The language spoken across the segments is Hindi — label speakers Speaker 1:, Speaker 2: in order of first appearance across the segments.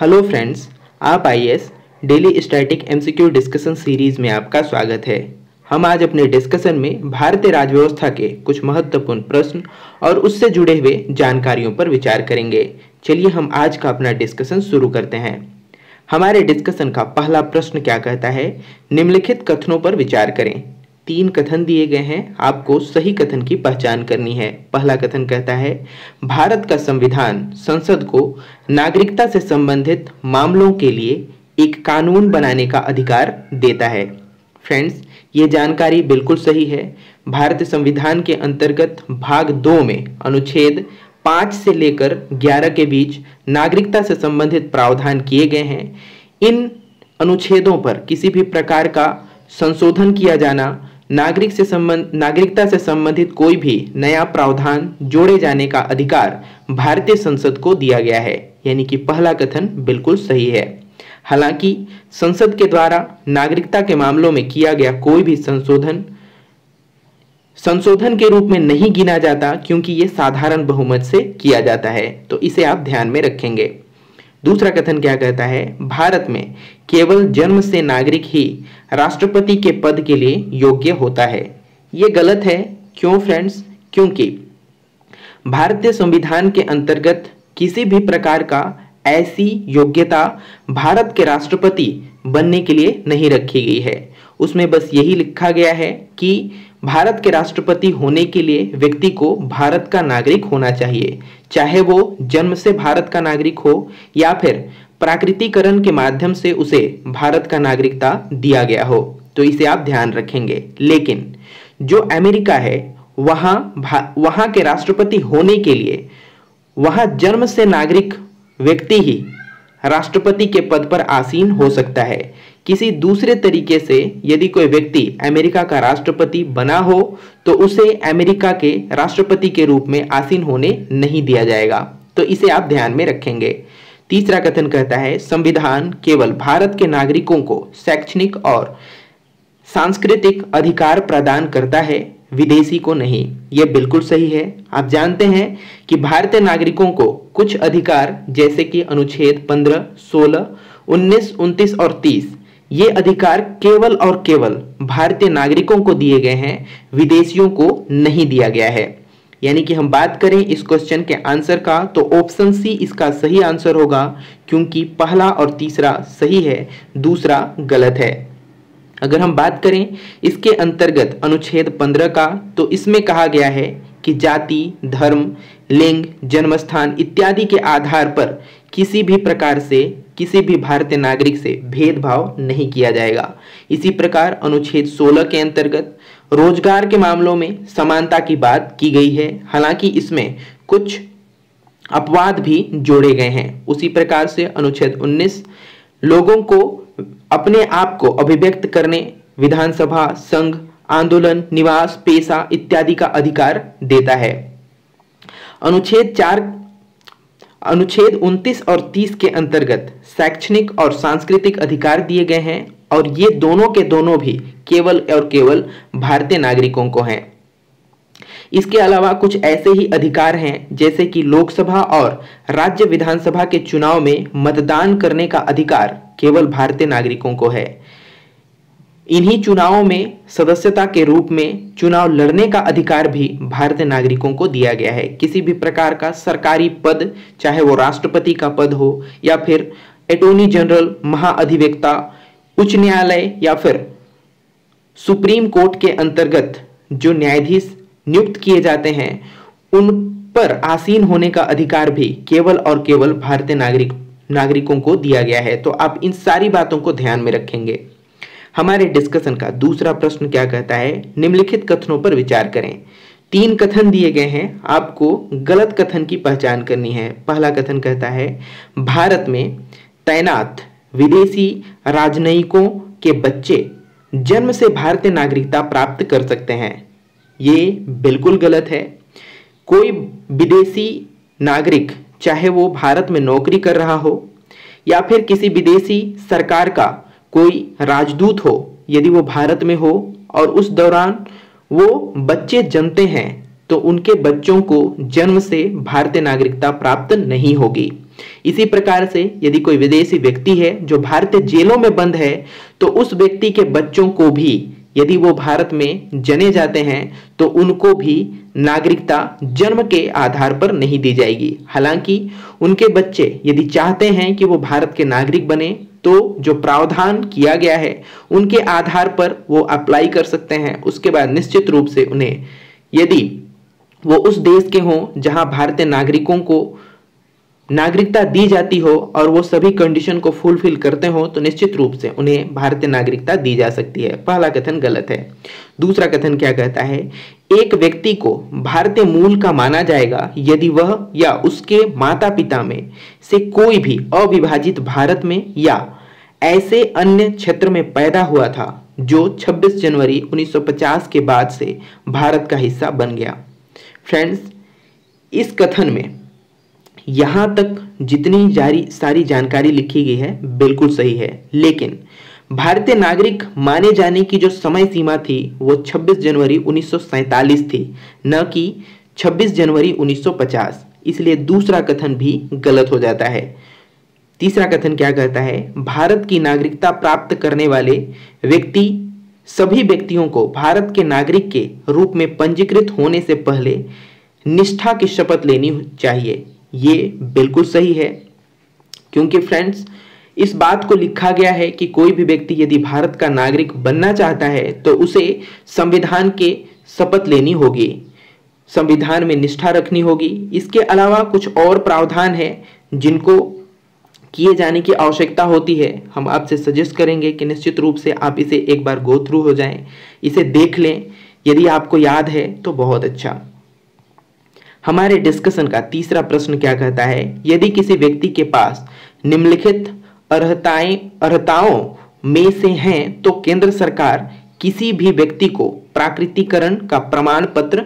Speaker 1: हेलो फ्रेंड्स आप आई daily static MCQ discussion series में आपका स्वागत है। हम आज अपने डिस्कशन में भारतीय राजव्यवस्था के कुछ महत्वपूर्ण प्रश्न और उससे जुड़े हुए जानकारियों पर विचार करेंगे। चलिए हम आज का अपना डिस्कशन शुरू करते हैं। हमारे डिस्कशन का पहला प्रश्न क्या कहता है? निम्नलिखित कथनों पर विचार करें। तीन कथन दिए गए हैं। आपको सही कथन की पहचान करनी है। पहला कथन कहता है, भारत का संविधान संसद को नागरिकता से संबंधित मामलों के लिए एक कानून बनाने का अधिकार देता है। फ्रेंड्स, ये जानकारी बिल्कुल सही है। भारतीय संविधान के अंतर्गत भाग दो में अनुच्छेद पाँच से लेकर ग्यारह के बीच नागरिकता से संबंधित प्रावधान किए गए हैं। इन अनुच्छेदों पर किसी भी प्रकार का संशोधन किया जाना नागरिक से संबंध, नागरिकता से संबंधित कोई भी नया प्रावधान जोड़े जाने का अधिकार भारतीय संसद को दिया गया है, यानी कि पहला कथन बिल्कुल सही है। हालाँकि, संसद के द्वारा नागरिकता के मामलों में किया गया कोई भी संशोधन संशोधन के रूप में नहीं गिना जाता, क्योंकि ये साधारण बहुमत से किया जाता है तो इसे आप ध्यान में रखेंगे। दूसरा कथन क्या कहता है? भारत में केवल जन्म से नागरिक ही राष्ट्रपति के पद के लिए योग्य होता है। ये गलत है। क्यों फ्रेंड्स क्योंकि भारतीय संविधान के अंतर्गत किसी भी प्रकार का ऐसी योग्यता भारत के राष्ट्रपति बनने के लिए नहीं रखी गई है। उसमें बस यही लिखा गया है कि भारत के राष्ट्रपति होने के लिए व्यक्ति को भारत का नागरिक होना चाहिए, चाहे वो जन्म से भारत का नागरिक हो या फिर प्राकृतिकरण के माध्यम से उसे भारत का नागरिकता दिया गया हो। तो इसे आप ध्यान रखेंगे। लेकिन जो अमेरिका है, वहाँ वहाँ के राष्ट्रपति होने के लिए वहाँ जन्म से नागरिक व्यक्ति ही राष्ट्रपति के पद पर आसीन हो सकता है। किसी दूसरे तरीके से यदि कोई व्यक्ति अमेरिका का राष्ट्रपति बना हो तो उसे अमेरिका के राष्ट्रपति के रूप में आसीन होने नहीं दिया जाएगा। तो इसे आप ध्यान में रखेंगे। तीसरा कथन कहता है संविधान केवल भारत के नागरिकों को शैक्षणिक और सांस्कृतिक अधिकार प्रदान करता है विदेशी को नहीं। यह बिल्कुल सही है। आप जानते हैं कि भारतीय नागरिकों को कुछ अधिकार जैसे कि अनुच्छेद 15, 16, 19, 29 और 30 ये अधिकार केवल और केवल भारतीय नागरिकों को दिए गए हैं, विदेशियों को नहीं दिया गया है। यानी कि हम बात करें इस क्वेश्चन के आंसर का तो ऑप्शन सी इसका सही आंसर होगा, क्योंकि पहला और तीसरा सही है, दूसरा गलत है। अगर हम बात करें इसके अंतर्गत अनुच्छेद 15 का तो इसमें कहा गया है कि जाति, धर्म, लिंग, जन्मस्थान इत्यादि के आधार पर किसी भी प्रकार से किसी भी भारतीय नागरिक से भेदभाव नहीं किया जाएगा। इसी प्रकार अनुच्छेद 16 के अंतर्गत रोज़गार के मामलों में समानता की बात की गई है। हालाँकि इसमें कुछ अपवाद भी जोड़े गए हैं। उसी प्रकार से अनुच्छेद 19 लोगों को अपने आप को अभिव्यक्त करने, विधानसभा, संघ, आंदोलन, निवास, पेशा इत्यादि का अधिकार देता है। अनुच्छेद चार अनुच्छेद 29 और 30 के अंतर्गत शैक्षणिक और सांस्कृतिक अधिकार दिए गए हैं और ये दोनों के दोनों भी केवल और केवल भारतीय नागरिकों को हैं। इसके अलावा कुछ ऐसे ही अधिकार हैं, जैसे कि लोकसभा और राज्य विधानसभा के चुनाव में मतदान करने का अधिकार केवल भारतीय नागरिकों को है। इन्हीं चुनावों में सदस्यता के रूप में चुनाव लड़ने का अधिकार भी भारतीय नागरिकों को दिया गया है। किसी भी प्रकार का सरकारी पद, चाहे वो राष्ट्रपति का पद हो या फिर अटॉर्नी जनरल महाअधिवक्ता, उच्च न्यायालय या फिर सुप्रीम कोर्ट के अंतर्गत जो न्यायाधीश नियुक्त किए जाते हैं, उन पर आसीन होने का अधिकार भी केवल और केवल भारतीय नागरिक, नागरिकों को दिया गया है। तो आप इन सारी बातों को ध्यान में रखेंगे। हमारे डिस्कशन का दूसरा प्रश्न क्या कहता है? निम्नलिखित कथनों पर विचार करें। तीन कथन दिए गए हैं। आपको गलत कथन की पहचान करनी है। पहला कथन कहता है, भारत में तैनात विदेशी राजनयिकों के बच्चे जन्म से भारतीय नागरिकता प्राप्त कर सकते हैं। ये बिल्कुल गलत है। कोई विदेशी नागरिक, चाहे वो भारत में नौकरी कर रहा हो या फिर किसी विदेशी सरकार का कोई राजदूत हो, यदि वो भारत में हो और उस दौरान वो बच्चे जन्मते हैं तो उनके बच्चों को जन्म से भारतीय नागरिकता प्राप्त नहीं होगी। इसी प्रकार से यदि कोई विदेशी व्यक्ति है जो भारतीय जेलों में बंद है तो उस व्यक्ति के बच्चों को भी यदि वो भारत में जने जाते हैं तो उनको भी नागरिकता जन्म के आधार पर नहीं दी जाएगी। हालाँकि उनके बच्चे यदि चाहते हैं कि वो भारत के नागरिक बने तो जो प्रावधान किया गया है, उनके आधार पर वो अप्लाई कर सकते हैं। उसके बाद निश्चित रूप से उन्हें, यदि वो उस देश के हों जहाँ भारतीय नागरिकों को नागरिकता दी जाती हो और वो सभी कंडीशन को फुलफिल करते हो तो निश्चित रूप से उन्हें भारतीय नागरिकता दी जा सकती है। पहला कथन गलत है। दूसरा कथन क्या कहता है? एक व्यक्ति को भारतीय मूल का माना जाएगा, यदि वह या उसके माता पिता में से कोई भी अविभाजित भारत में या ऐसे अन्य क्षेत्र में पैदा हुआ था, जो 26 जनवरी 1950 के बाद से भारत का हिस्सा बन गया। फ्रेंड्स, इस कथन में यहाँ तक जितनी जारी, सारी जानकारी लिखी गई है, बिल्कुल सही है। लेकिन भारतीय नागरिक माने जाने की जो समय सीमा थी, वो 26 जनवरी 1947 थी, न कि 26 जनवरी 1950 इसलिए दूसरा कथन भी गलत हो जाता है। तीसरा कथन क्या कहता है? भारत की नागरिकता प्राप्त करने वाले व्यक्ति, सभी व्यक्तियों को भारत के नागरिक के रूप में पंजीकृत होने से पहले निष्ठा की शपथ लेनी चाहिए। ये बिल्कुल सही है। क्योंकि फ्रेंड्स, इस बात को लिखा गया है कि कोई भी व्यक्ति यदि भारत का नागरिक बनना चाहता है तो उसे संविधान के शपथ लेनी होगी। संविधान में निष्ठा रखनी होगी। इसके अलावा कुछ और प्रावधान है जिनको किए जाने की आवश्यकता होती है। हम आपसे सजेस्ट करेंगे कि निश्चित रूप से आप इसे एक बार गो थ्रू हो जाएँ। इसे देख लें। यदि आपको याद है तो बहुत अच्छा। हमारे डिस्कशन का तीसरा प्रश्न क्या कहता है? यदि किसी व्यक्ति के पास निम्नलिखित अर्हताएँ, अर्हताओं में से हैं तो केंद्र सरकार किसी भी व्यक्ति को प्राकृतिकरण का प्रमाण पत्र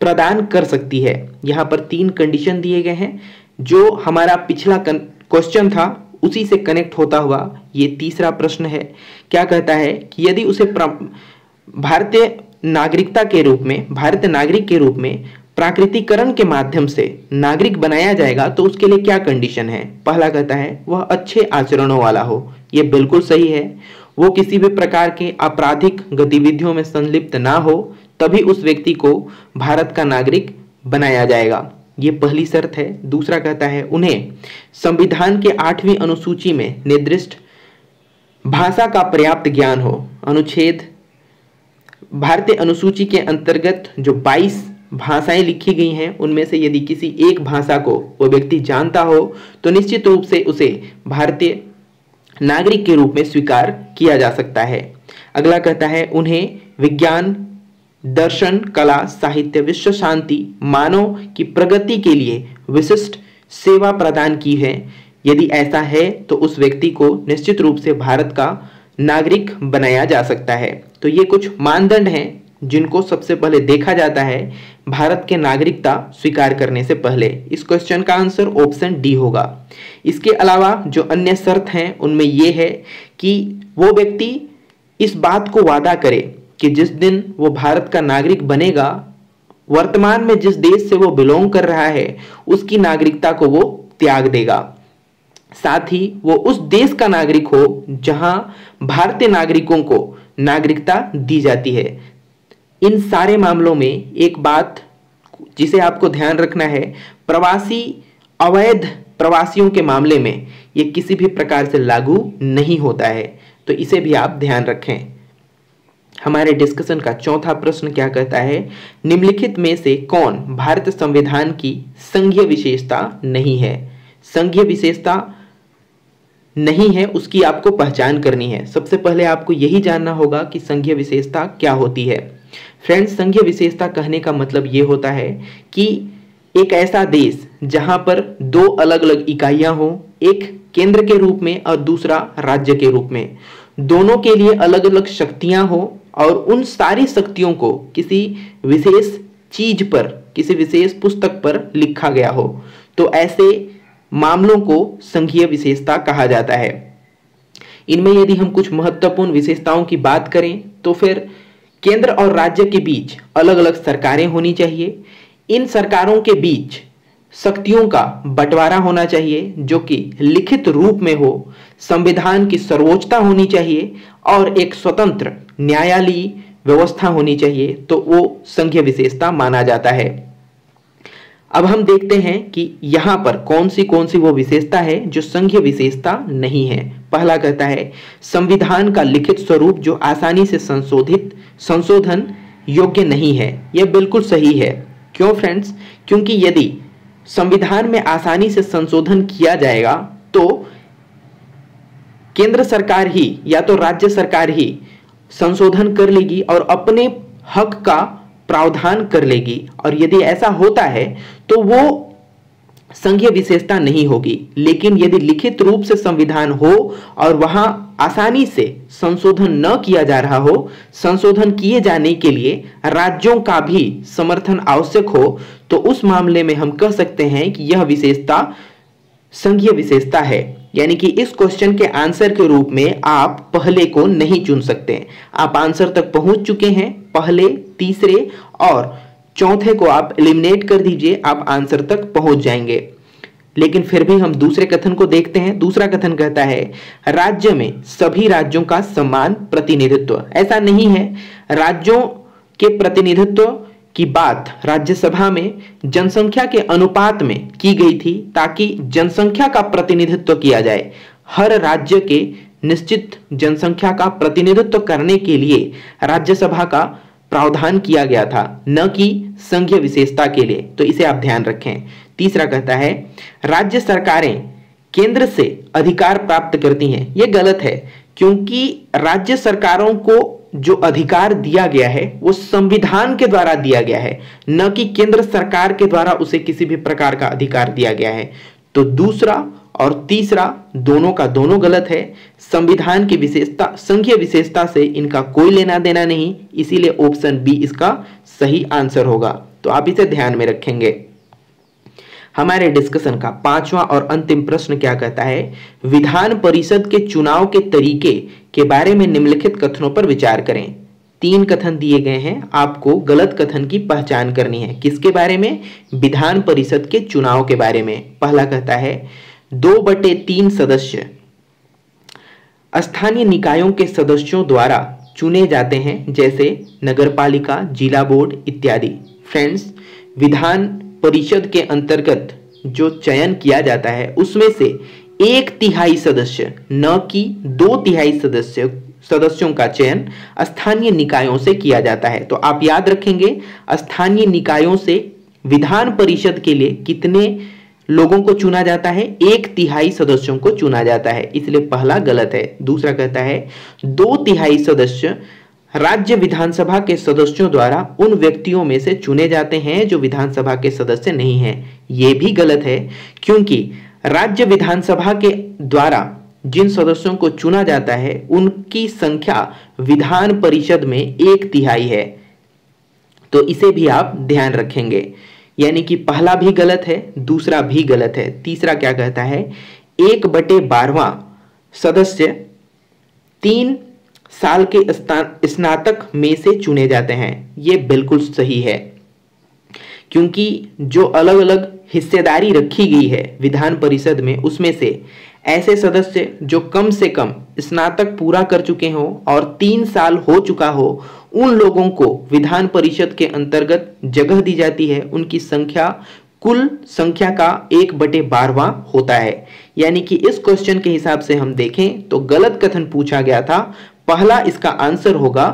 Speaker 1: प्रदान कर सकती है। यहाँ पर तीन कंडीशन दिए गए हैं। जो हमारा पिछला क्वेश्चन था, उसी से कनेक्ट होता हुआ ये तीसरा प्रश्न है। क्या कहता है कि यदि उसे भारतीय नागरिकता के रूप में भारतीय नागरिक के रूप में प्राकृतिकरण के माध्यम से नागरिक बनाया जाएगा तो उसके लिए क्या कंडीशन है? पहला कहता है, वह अच्छे आचरणों वाला हो। यह बिल्कुल सही है। वो किसी भी प्रकार के आपराधिक गतिविधियों में संलिप्त ना हो, तभी उस व्यक्ति को भारत का नागरिक बनाया जाएगा। ये पहली शर्त है। दूसरा कहता है, उन्हें संविधान के आठवीं अनुसूची में निर्दिष्ट भाषा का पर्याप्त ज्ञान हो। अनुच्छेद भारतीय अनुसूची के अंतर्गत जो 22 भाषाएँ लिखी गई हैं, उनमें से यदि किसी एक भाषा को वो व्यक्ति जानता हो तो निश्चित रूप से उसे भारतीय नागरिक के रूप में स्वीकार किया जा सकता है। अगला कहता है, उन्हें विज्ञान, दर्शन, कला, साहित्य, विश्व शांति, मानव की प्रगति के लिए विशिष्ट सेवा प्रदान की है। यदि ऐसा है तो उस व्यक्ति को निश्चित रूप से भारत का नागरिक बनाया जा सकता है। तो ये कुछ मानदंड हैं जिनको सबसे पहले देखा जाता है भारत के नागरिकता स्वीकार करने से पहले। इस क्वेश्चन का आंसर ऑप्शन डी होगा। इसके अलावा जो अन्य शर्त हैं, उनमें यह है कि वो व्यक्ति इस बात को वादा करे कि जिस दिन वो भारत का नागरिक बनेगा, वर्तमान में जिस देश से वो बिलोंग कर रहा है, उसकी नागरिकता को वो त्याग देगा। साथ ही वो उस देश का नागरिक हो जहाँ भारतीय नागरिकों को नागरिकता दी जाती है। इन सारे मामलों में एक बात जिसे आपको ध्यान रखना है, प्रवासी, अवैध प्रवासियों के मामले में ये किसी भी प्रकार से लागू नहीं होता है तो इसे भी आप ध्यान रखें। हमारे डिस्कशन का चौथा प्रश्न क्या कहता है? निम्नलिखित में से कौन भारत संविधान की संघीय विशेषता नहीं है? संघीय विशेषता नहीं है, उसकी आपको पहचान करनी है। सबसे पहले आपको यही जानना होगा कि संघीय विशेषता क्या होती है। फ्रेंड्स संघीय विशेषता कहने का मतलब ये होता है कि एक ऐसा देश जहाँ पर दो अलग अलग इकाइयाँ हो, एक केंद्र के रूप में और दूसरा राज्य के रूप में। दोनों के लिए अलग अलग शक्तियाँ हो और उन सारी शक्तियों को किसी विशेष चीज़ पर, किसी विशेष पुस्तक पर लिखा गया हो। तो ऐसे मामलों को संघीय विशेषता कहा जाता है। इनमें यदि हम कुछ महत्वपूर्ण विशेषताओं की बात करें तो फिर केंद्र और राज्य के बीच अलग अलग सरकारें होनी चाहिए। इन सरकारों के बीच शक्तियों का बंटवारा होना चाहिए, जो कि लिखित रूप में हो, संविधान की सर्वोच्चता होनी चाहिए और एक स्वतंत्र न्यायालयी व्यवस्था होनी चाहिए तो वो संघीय विशेषता माना जाता है। अब हम देखते हैं कि यहाँ पर कौन सी कौन सी वो विशेषता है जो संघीय विशेषता नहीं है। पहला कहता है, संविधान का लिखित स्वरूप जो आसानी से संशोधित, संशोधन योग्य नहीं है। यह बिल्कुल सही है। क्यों फ्रेंड्स क्योंकि यदि संविधान में आसानी से संशोधन किया जाएगा तो केंद्र सरकार ही या तो राज्य सरकार ही संशोधन कर लेगी और अपने हक का प्रावधान कर लेगी और यदि ऐसा होता है तो वो संघीय विशेषता नहीं होगी। लेकिन यदि लिखित रूप से संविधान हो और वहाँ आसानी से संशोधन न किया जा रहा हो, संशोधन किए जाने के लिए राज्यों का भी समर्थन आवश्यक हो तो उस मामले में हम कह सकते हैं कि यह विशेषता संघीय विशेषता है। यानी कि इस क्वेश्चन के आंसर के रूप में आप पहले को नहीं चुन सकते। आप आंसर तक पहुँच चुके हैं। पहले, तीसरे और चौथे को आप एलिमिनेट कर दीजिए, आप आंसर तक पहुँच जाएँगे। लेकिन फिर भी हम दूसरे कथन को देखते हैं। दूसरा कथन कहता है, राज्य में सभी राज्यों का समान प्रतिनिधित्व। ऐसा नहीं है। राज्यों के प्रतिनिधित्व की बात राज्यसभा में जनसंख्या के अनुपात में की गई थी ताकि जनसंख्या का प्रतिनिधित्व किया जाए। हर राज्य के निश्चित जनसंख्या का प्रतिनिधित्व करने के लिए राज्यसभा का प्रावधान किया गया था, न कि संघीय विशेषता के लिए। तो इसे आप ध्यान रखें। तीसरा कहता है, राज्य सरकारें केंद्र से अधिकार प्राप्त करती हैं। यह गलत है, क्योंकि राज्य सरकारों को जो अधिकार दिया गया है, वो संविधान के द्वारा दिया गया है, न कि केंद्र सरकार के द्वारा उसे किसी भी प्रकार का अधिकार दिया गया है। तो दूसरा और तीसरा, दोनों का दोनों गलत है। संविधान की विशेषता, संघीय विशेषता से इनका कोई लेना देना नहीं। इसीलिए ऑप्शन बी इसका सही आंसर होगा। तो आप इसे ध्यान में रखेंगे। हमारे डिस्कशन का पांचवा और अंतिम प्रश्न क्या कहता है? विधान परिषद के चुनाव के तरीके के बारे में निम्नलिखित कथनों पर विचार करें। तीन कथन दिए गए हैं। आपको गलत कथन की पहचान करनी है। किसके बारे में? विधान परिषद के चुनाव के बारे में। पहला कहता है दो बटे तीन सदस्य। स्थानीय निकायों के सदस्यों द्वारा चुने जाते हैं, जैसे नगरपालिका, जिला बोर्ड इत्यादि। फ्रेंड्स विधान परिषद के अंतर्गत जो चयन किया जाता है, उसमें से एक तिहाई सदस्य, न कि दो तिहाई सदस्य, सदस्यों का चयन स्थानीय निकायों से किया जाता है। तो आप याद रखेंगे, स्थानीय निकायों से विधान परिषद के लिए कितने लोगों को चुना जाता है, एक तिहाई सदस्यों को चुना जाता है। इसलिए पहला गलत है, दूसरा कहता है, दो तिहाई सदस्य राज्य विधानसभा के सदस्यों द्वारा उन व्यक्तियों में से चुने जाते हैं जो विधानसभा के सदस्य नहीं हैं। यह भी गलत है, क्योंकि राज्य विधानसभा के द्वारा जिन सदस्यों को चुना जाता है, उनकी संख्या विधान परिषद में एक तिहाई है। तो इसे भी आप ध्यान रखेंगे। यानी कि पहला भी गलत है, दूसरा भी गलत है। तीसरा क्या कहता है? एक बटे बारहवा सदस्य तीन साल के स्नातक में से चुने जाते हैं। ये बिल्कुल सही है। क्योंकि जो अलग अलग हिस्सेदारी रखी गई है विधान परिषद में, उसमें से ऐसे सदस्य जो कम से कम स्नातक पूरा कर चुके हों और तीन साल हो चुका हो उन लोगों को विधान परिषद के अंतर्गत जगह दी जाती है। उनकी संख्या, कुल संख्या का एक बटे बारवा होता है। यानी कि इस क्वेश्चन के हिसाब से हम देखें तो गलत कथन पूछा गया था। पहला इसका आंसर होगा।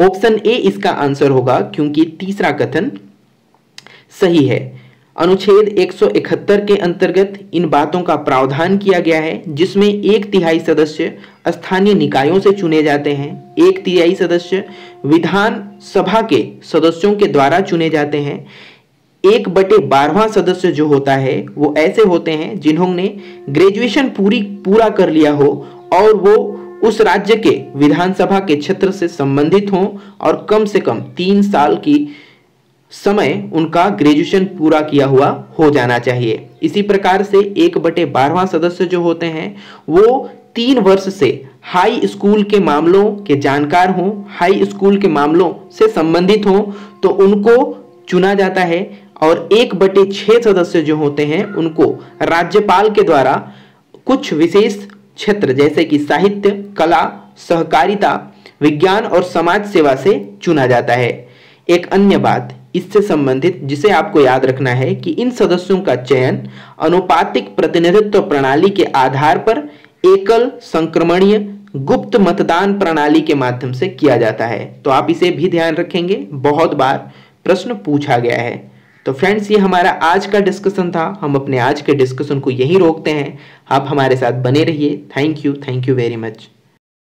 Speaker 1: ऑप्शन ए इसका आंसर होगा, क्योंकि तीसरा कथन सही है। अनुच्छेद 171 के अंतर्गत इन बातों का प्रावधान किया गया है, जिसमें एक तिहाई सदस्य स्थानीय निकायों से चुने जाते हैं, एक तिहाई सदस्य विधान सभा के सदस्यों के द्वारा चुने जाते हैं, एक बटे बारहवा सदस्य जो होता है, वो ऐसे होते हैं जिन्होंने ग्रेजुएशन पूरी पूरा कर लिया हो और वो उस राज्य के विधानसभा के क्षेत्र से संबंधित हों और कम से कम तीन साल की समय उनका ग्रेजुएशन पूरा किया हुआ हो जाना चाहिए। इसी प्रकार से एक बटे बारहवा सदस्य जो होते हैं, वो तीन वर्ष से हाई स्कूल के मामलों के जानकार हों, हाई स्कूल के मामलों से संबंधित हों तो उनको चुना जाता है और एक बटे छह सदस्य जो होते हैं, उनको राज्यपाल के द्वारा कुछ विशेष क्षेत्र जैसे कि साहित्य, कला, सहकारिता, विज्ञान और समाज सेवा से चुना जाता है। एक अन्य बात इससे संबंधित, जिसे आपको याद रखना है कि इन सदस्यों का चयन अनुपातिक प्रतिनिधित्व प्रणाली के आधार पर एकल संक्रमणीय गुप्त मतदान प्रणाली के माध्यम से किया जाता है। तो आप इसे भी ध्यान रखेंगे। बहुत बार प्रश्न पूछा गया है। तो फ्रेंड्स, ये हमारा आज का डिस्कशन था। हम अपने आज के डिस्कशन को यहीं रोकते हैं। आप हमारे साथ बने रहिए। Thank you. Thank you very much.